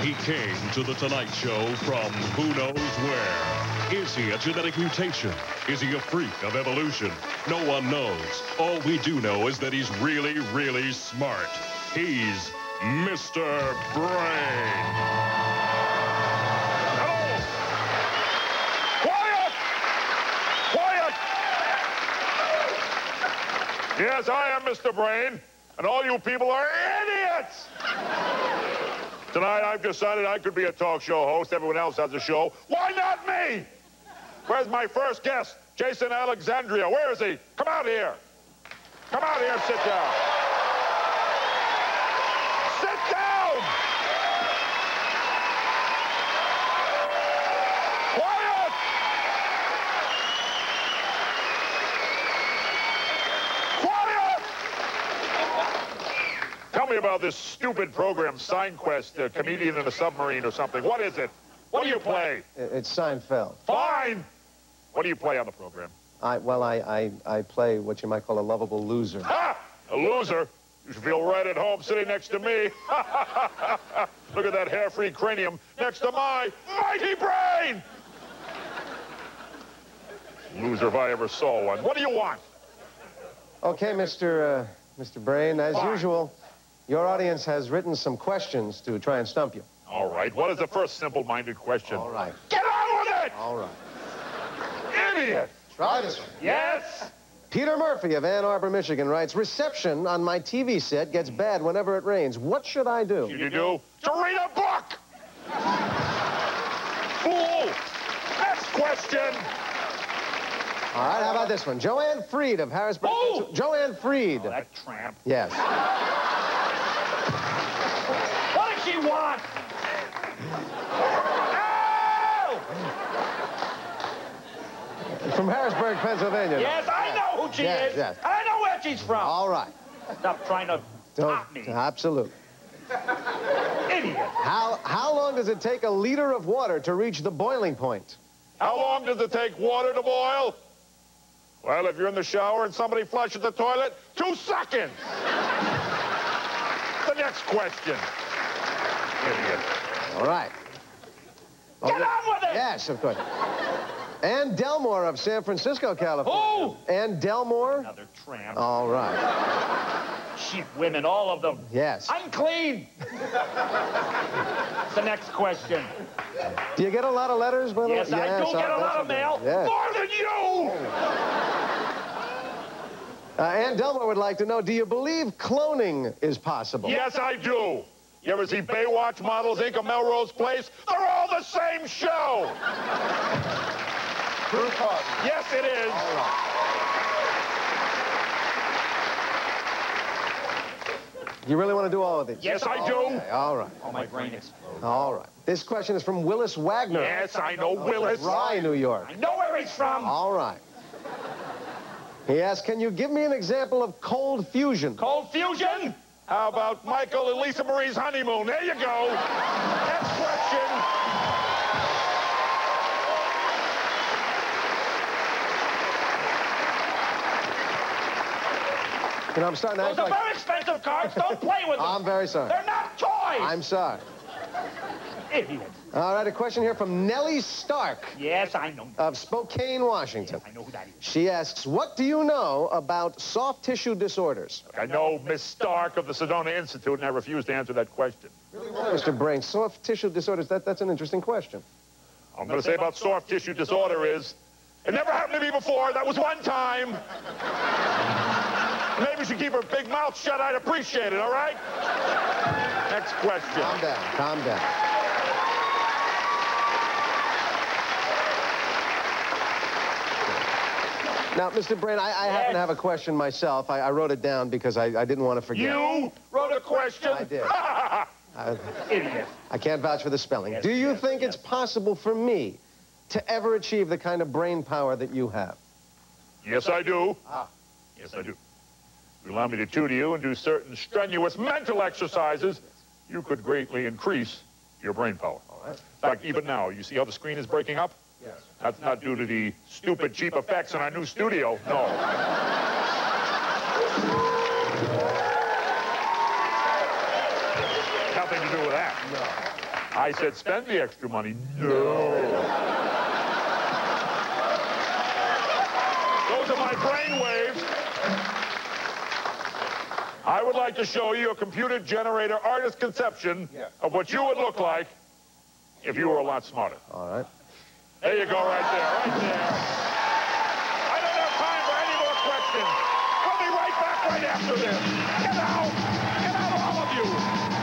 He came to The Tonight Show from who knows where. Is he a genetic mutation? Is he a freak of evolution? No one knows. All we do know is that he's really, really smart. He's Mr. Brain. Quiet! Quiet! Yes, I am Mr. Brain, and all you people are idiots! Tonight, I've decided I could be a talk show host. Everyone else has a show. Why not me? Where's my first guest? Jason Alexander. Where is he? Come out here. Come out here sit down. Sit down! Quiet! Quiet! Tell me about this stupid program, SignQuest, a comedian in a submarine or something. What is it? What do you play? It's Seinfeld. Fine! What do you play on the program? I, well, I, I, I play what you might call a lovable loser. Ha! A loser? You should feel right at home sitting next to me. Look at that hair-free cranium next to my mighty brain! Loser if I ever saw one. What do you want? Okay, Mr. Uh, Mr. Brain, as Fine. usual, your audience has written some questions to try and stump you. All right, what is the first simple-minded question? All right. Get on with it! All right. Idiot! Try this one. Yes? Peter Murphy of Ann Arbor, Michigan writes, reception on my TV set gets bad whenever it rains. What should I do? Should you do? To read a book! Fool! Next question! All right, how about this one? Joanne Freed of Harrisburg. Oh! Joanne Freed. Oh, that tramp. Yes. What does she want? Ow! From Harrisburg, Pennsylvania. Yes, I know who she Yes, is. yes. I know where she's from. All right. Stop trying to Don't- top me. Absolutely. Idiot. How, how long does it take a liter of water to reach the boiling point? How long does it take water to boil? Well, if you're in the shower and somebody flushes the toilet, two seconds. Next question. Idiot. All right. Get on with it. Yes, of course. Ann Delmore of San Francisco, California. Who? Ann Delmore? Another tramp. All right. Cheap women, all of them. Yes. Unclean. the next question. Do you get a lot of letters, by the way? Yes, I do oh, get a lot of mail. Yes. More than you. Oh. Uh, Ann Delmore would like to know, do you believe cloning is possible? Yes, I do. You ever see Baywatch Models Inc. of Melrose Place? They're all the same show. True, Yes, it is. You really want to do all of these? Yes, I do. Okay, all right. Oh, my brain exploded. All right. This question is from Willis Wagner. Yes, I know Willis. Rye, New York. I know where he's from. All right. He asks, can you give me an example of cold fusion? Cold fusion. How about Michael and Lisa Marie's honeymoon? There you go. Next question. You know, I'm starting to Those act are like... very expensive cards. Don't play with them. I'm very sorry. They're not toys. I'm sorry. Idiot. All right, a question here from Nellie Stark Yes, I know. of Spokane, Washington. I know who that is. She asks, what do you know about soft tissue disorders? I know Miss Stark of the Sedona Institute, and I refuse to answer that question. Really? Mr. Brain, soft tissue disorders, that, that's an interesting question. All I'm going to say about soft tissue disorder is, it never happened to me before. That was one time. Maybe she keep her big mouth shut. I'd appreciate it, all right? Next question. Calm down, calm down. Now, Mr. Brain, I, I happen to have a question myself. I, I wrote it down because I, I didn't want to forget. You wrote a question? I did. I, Idiot. I can't vouch for the spelling. Yes, Do you yes, think yes. it's possible for me to ever achieve the kind of brain power that you have? yes, I do. Ah. Yes, I do. If you allow me to tutor you and do certain strenuous mental exercises, you could greatly increase your brain power. In fact, even now, you see how the screen is breaking up? Yes. That's not due to the stupid, cheap effects in our new studio. No. Nothing to do with that. No. I said spend the extra money. No. Those are my brain waves. I would like to show you a computer generator artist conception of what you would look like if you were a lot smarter. All right. There you go, right there, right there. I don't have time for any more questions. We'll be right back right after this. Get out! Get out, all of you!